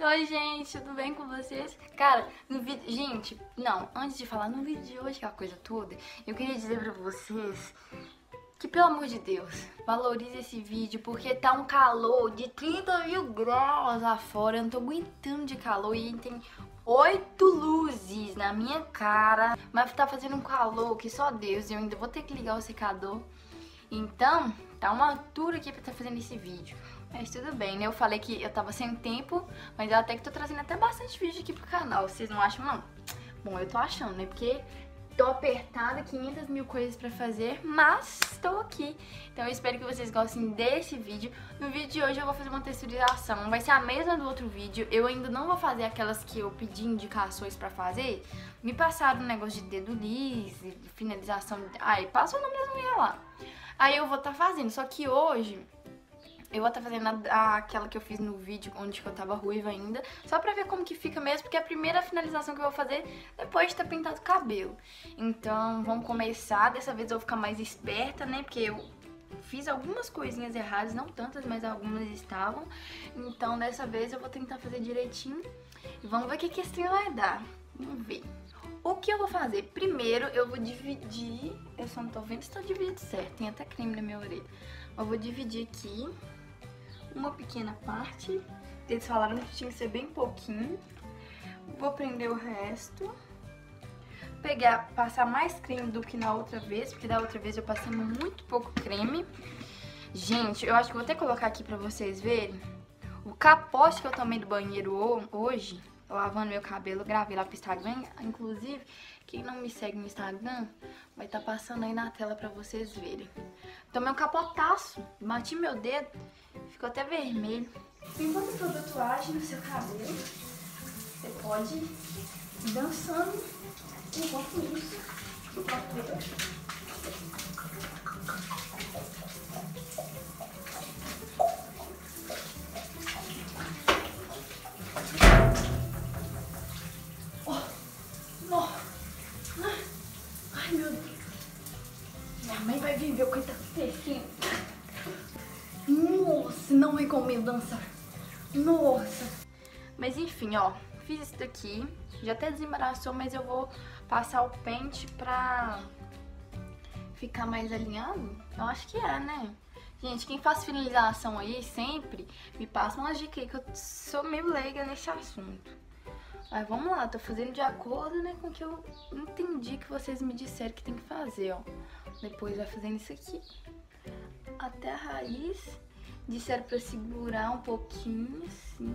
Oi, gente, tudo bem com vocês? Cara, no vídeo. Gente, não, antes de falar no vídeo de hoje, aquela coisa toda, eu queria dizer pra vocês que, pelo amor de Deus, valorize esse vídeo, porque tá um calor de 30 mil graus lá fora. Eu não tô aguentando de calor e tem oito luzes na minha cara, mas tá fazendo um calor que só Deus, e eu ainda vou ter que ligar o secador. Então, tá uma altura aqui pra estar tá fazendo esse vídeo. Mas tudo bem, né? Eu falei que eu tava sem tempo, mas até que tô trazendo até bastante vídeo aqui pro canal. Vocês não acham, não? Bom, eu tô achando, né? Porque tô apertada, 500 mil coisas pra fazer, mas estou aqui. Então eu espero que vocês gostem desse vídeo. No vídeo de hoje eu vou fazer uma texturização, vai ser a mesma do outro vídeo. Eu ainda não vou fazer aquelas que eu pedi indicações pra fazer. Me passaram um negócio de dedo liso, finalização... Aí, passa o nome das mulheres lá. Aí eu vou estar tá fazendo, só que hoje eu vou estar fazendo a, a, aquela que eu fiz no vídeo, onde eu tava ruiva ainda, só pra ver como que fica mesmo, porque é a primeira finalização que eu vou fazer depois de ter pintado o cabelo. Então, vamos começar, dessa vez eu vou ficar mais esperta, né, porque eu fiz algumas coisinhas erradas, não tantas, mas algumas estavam. Então, dessa vez eu vou tentar fazer direitinho e vamos ver o que, que esse trem vai dar. Vamos ver. O que eu vou fazer? Primeiro, eu vou dividir... Eu só não tô vendo se tá dividido certo, tem até creme na minha orelha. Eu vou dividir aqui uma pequena parte. Eles falaram que tinha que ser bem pouquinho. Vou prender o resto. Pegar, passar mais creme do que na outra vez, porque da outra vez eu passei muito pouco creme. Gente, eu acho que vou até colocar aqui pra vocês verem. O capote que eu tomei do banheiro hoje, lavando meu cabelo, gravei lá pro Instagram. Inclusive, quem não me segue no Instagram, vai estar tá passando aí na tela pra vocês verem. Tomei um capotaço, bati meu dedo Ficou até vermelho. Enquanto o produto age no seu cabelo, você pode ir dançando enquanto isso. Enquanto Ai, meu Deus. Minha mãe vai ver o que tá acontecendo. Recomendo dançar. Nossa. Mas enfim, ó, fiz isso daqui. Já até desembaraçou, mas eu vou passar o pente pra ficar mais alinhado. Eu acho que é, né? Gente, quem faz finalização aí sempre, me passa umas dicas aí que eu sou meio leiga nesse assunto. Mas vamos lá, tô fazendo de acordo né, com o que eu entendi que vocês me disseram que tem que fazer, ó. Depois vai fazendo isso aqui até a raiz. Disseram pra segurar um pouquinho, assim.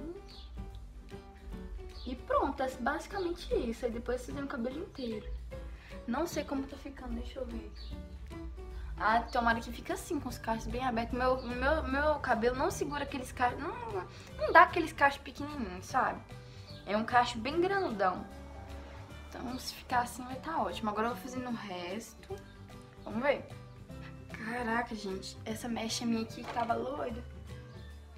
E pronto, é basicamente isso. Aí depois fazendo o cabelo inteiro. Não sei como tá ficando, deixa eu ver. Ah, tomara que fica assim, com os cachos bem abertos. Meu, meu, meu cabelo não segura aqueles cachos, não, não dá aqueles cachos pequenininhos, sabe? É um cacho bem grandão. Então, se ficar assim, vai estar tá ótimo. Agora eu vou fazendo o resto. Vamos ver. Caraca, gente, essa mecha minha aqui tava loida.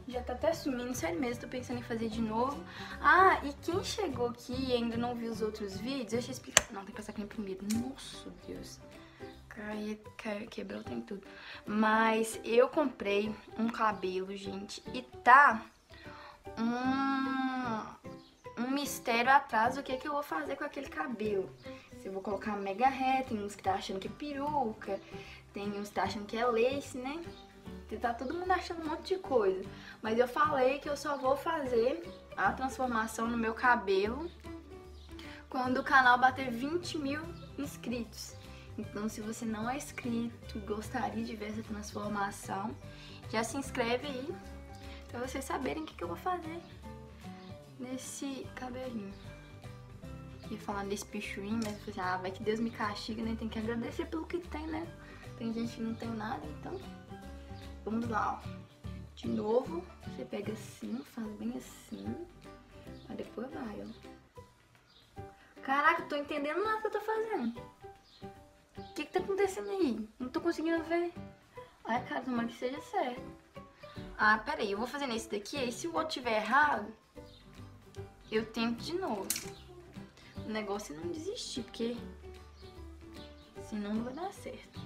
Já tá até sumindo, sério mesmo, tô pensando em fazer de novo. Ah, e quem chegou aqui e ainda não viu os outros vídeos, deixa eu explicar. Não, tem que passar aqui primeiro. Nossa, Deus. Cai, cai, quebrou, tem tudo. Mas eu comprei um cabelo, gente, e tá um, um mistério atrás do que, é que eu vou fazer com aquele cabelo. Se eu vou colocar mega reta, tem uns que tá achando que é peruca, tem uns que tá achando que é lace, né? Tá todo mundo achando um monte de coisa. Mas eu falei que eu só vou fazer a transformação no meu cabelo quando o canal bater 20 mil inscritos. Então, se você não é inscrito, gostaria de ver essa transformação, já se inscreve aí pra vocês saberem o que, que eu vou fazer nesse cabelinho. E falando desse pichuinho, mas assim, ah, vai que Deus me castiga, né? Tem que agradecer pelo que tem, né? Tem gente que não tem nada, então vamos lá, ó. De novo, você pega assim, faz bem assim, aí depois vai, ó. Caraca, tô entendendo nada que eu tô fazendo. O que que tá acontecendo aí? Não tô conseguindo ver. Ai, cara, tomara que seja certo. Ah, peraí, eu vou fazer nesse daqui, aí se o outro tiver errado, eu tento de novo. O negócio é não desistir, porque senão não vai dar certo.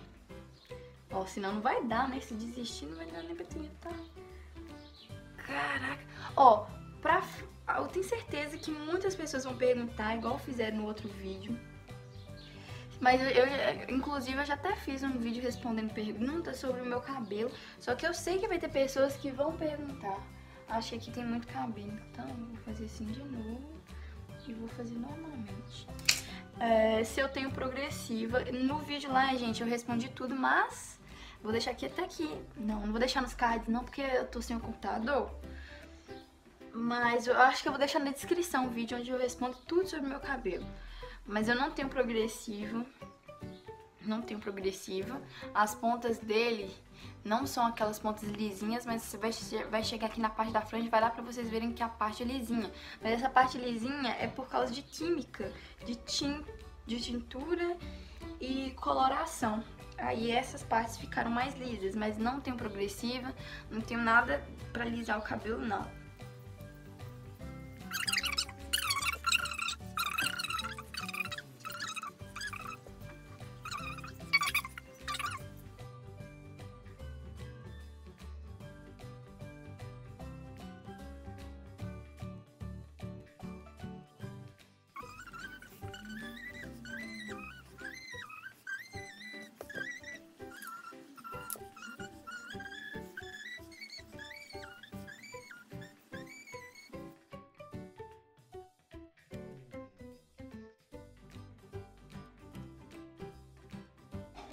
Ó, senão não vai dar, né? Se desistir, não vai dar nem pra tentar. Caraca. Ó, pra... eu tenho certeza que muitas pessoas vão perguntar, igual fizeram no outro vídeo. Mas eu, eu, inclusive, eu já até fiz um vídeo respondendo perguntas sobre o meu cabelo. Só que eu sei que vai ter pessoas que vão perguntar. Acho que tem muito cabelo. Então, vou fazer assim de novo. E vou fazer normalmente. É, se eu tenho progressiva. No vídeo lá, gente, eu respondi tudo, mas... Vou deixar aqui até aqui. Não, não vou deixar nos cards não, porque eu tô sem o computador. Mas eu acho que eu vou deixar na descrição o vídeo onde eu respondo tudo sobre meu cabelo. Mas eu não tenho progressivo. Não tenho progressiva. As pontas dele não são aquelas pontas lisinhas, mas você vai, vai chegar aqui na parte da frente e vai dar pra vocês verem que a parte é lisinha. Mas essa parte lisinha é por causa de química, de, tin, de tintura e coloração. Aí essas partes ficaram mais lisas, mas não tenho progressiva, não tenho nada pra alisar o cabelo, não.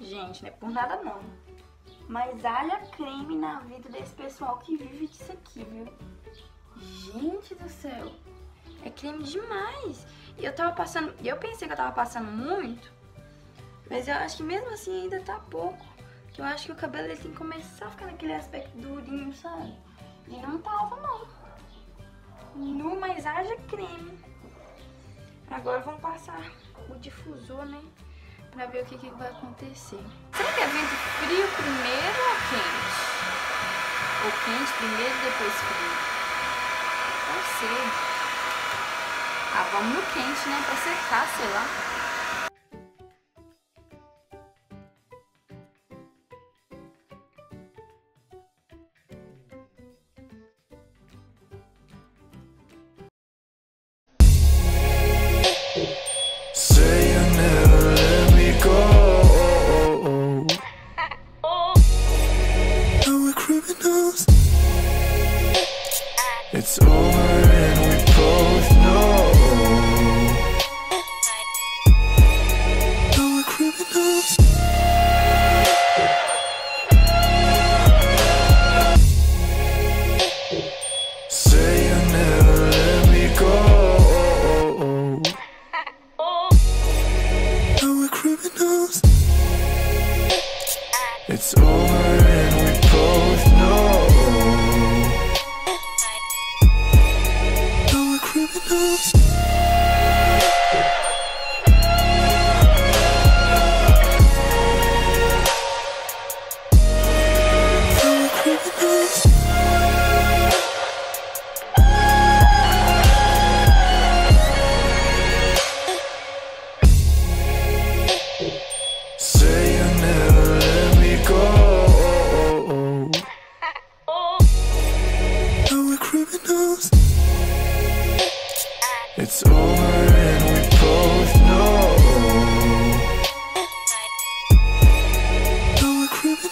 Gente, não é por nada não. Mas haja creme na vida desse pessoal que vive disso aqui, viu? Gente do céu. É creme demais. E eu tava passando... Eu pensei que eu tava passando muito. Mas eu acho que mesmo assim ainda tá pouco. Que eu acho que o cabelo ele tem que começar a ficar naquele aspecto durinho, sabe? E não tava, não. No, mas haja creme. Agora vamos passar o difusor, né? Pra ver o que, que vai acontecer. Será que é vento frio primeiro ou quente? Ou quente primeiro e depois frio? Não sei. Ah, vamos no quente, né? Pra secar, sei lá. Ooh.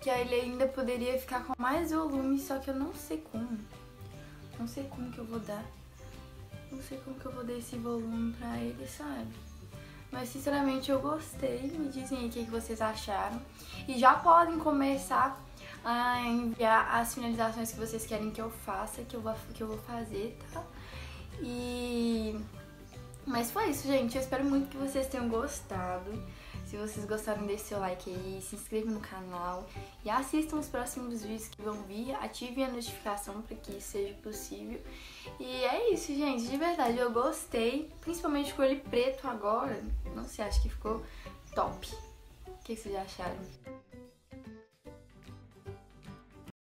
que ele ainda poderia ficar com mais volume, só que eu não sei como. Não sei como que eu vou dar. Não sei como que eu vou dar esse volume pra ele, sabe? Mas sinceramente eu gostei. Me dizem aí o que, vocês acharam. E já podem começar a enviar as finalizações que vocês querem que eu faça, que eu vou, que eu vou fazer, tá? E... Mas foi isso, gente. Eu espero muito que vocês tenham gostado. Se vocês gostaram, deixe seu like aí, se inscreva no canal e assistam os próximos vídeos que vão vir. Ativem a notificação para que isso seja possível. E é isso, gente. De verdade, eu gostei. Principalmente com ele preto agora. Não sei, acho que ficou top. O que vocês acharam?